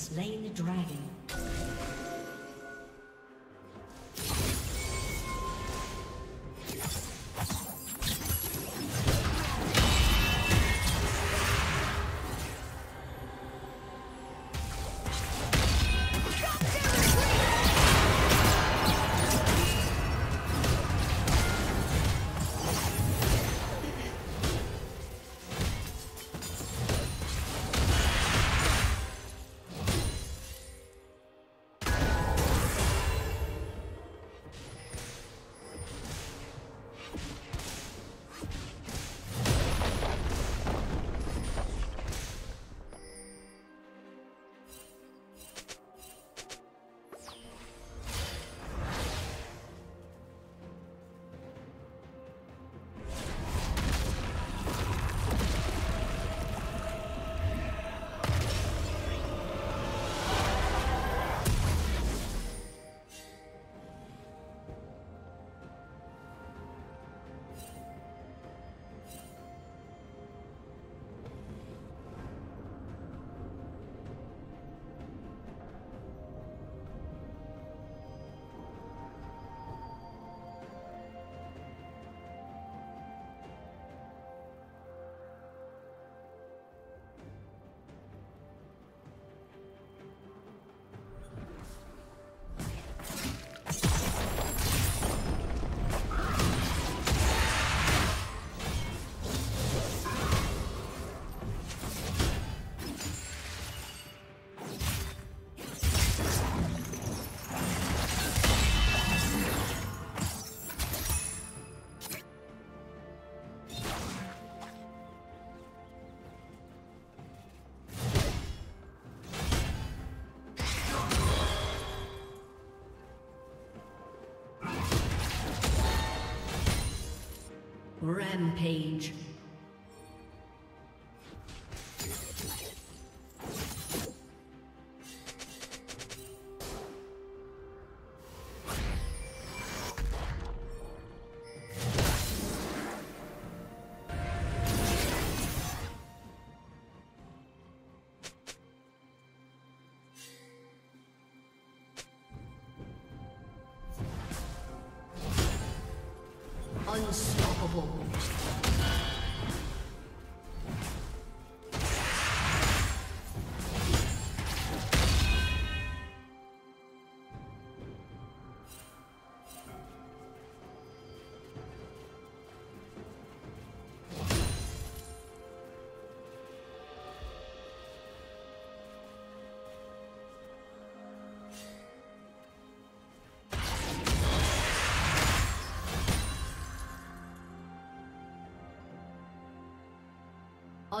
Slain the dragon. Rampage.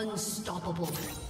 Unstoppable.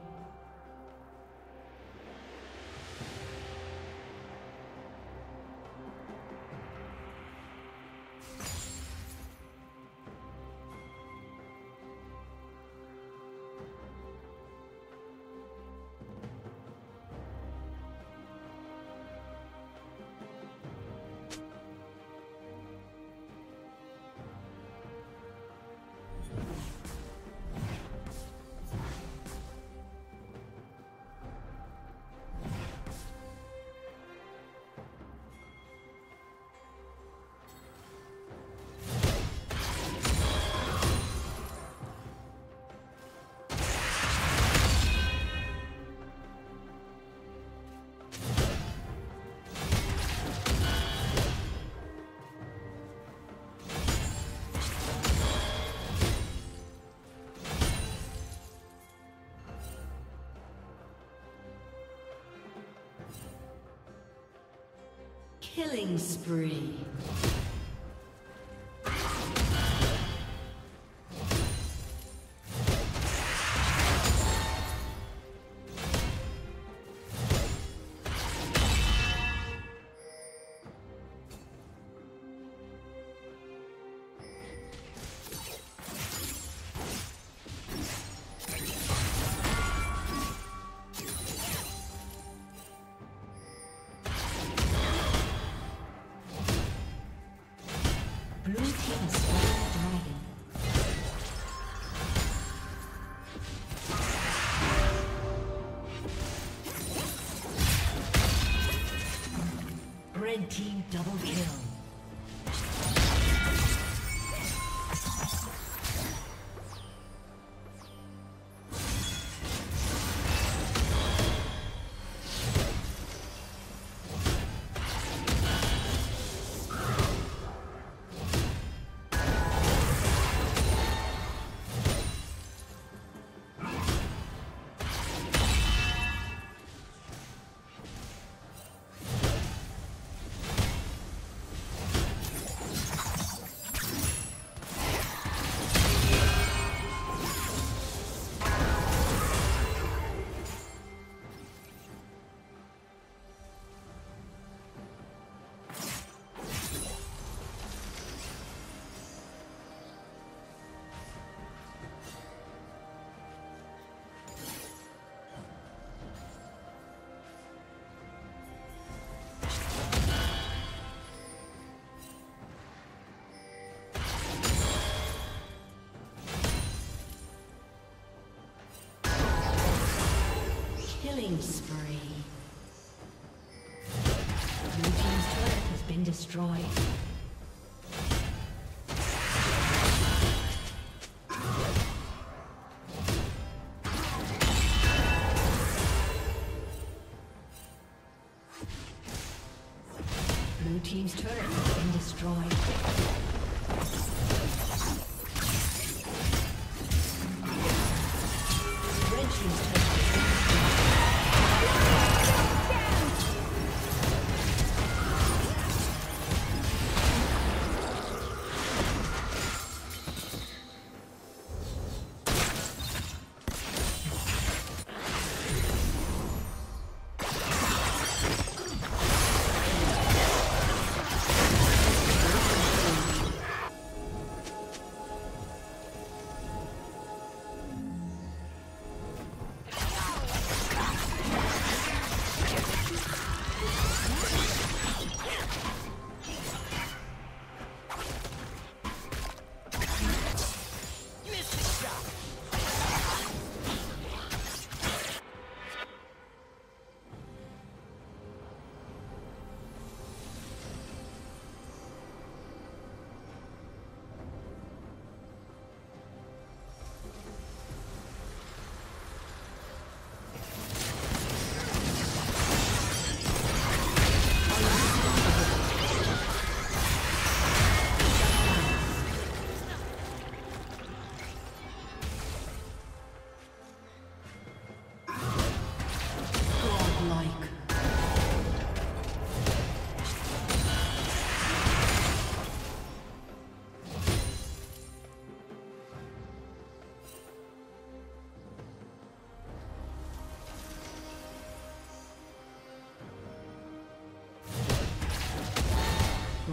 Killing spree. Destroyed.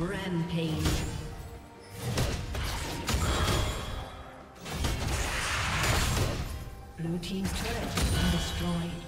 Rampage. Blue Team's turret destroyed.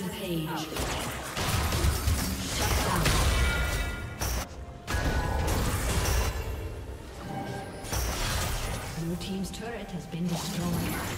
Rampage. Blue Team's turret has been destroyed.